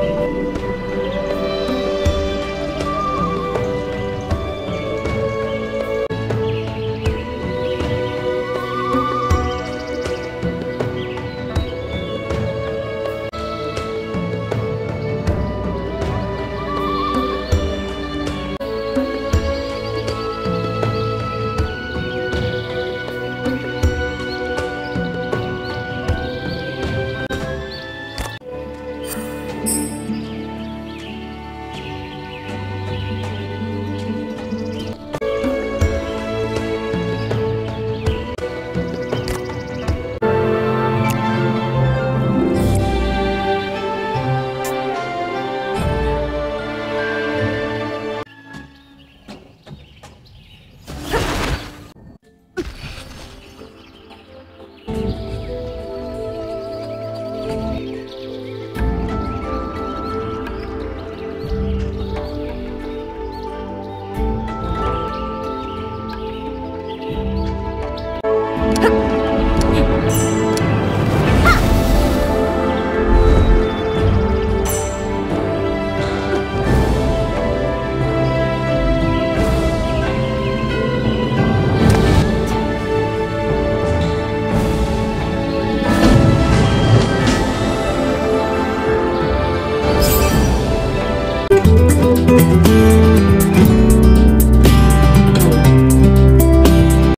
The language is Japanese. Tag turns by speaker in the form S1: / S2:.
S1: Thank you. 哼。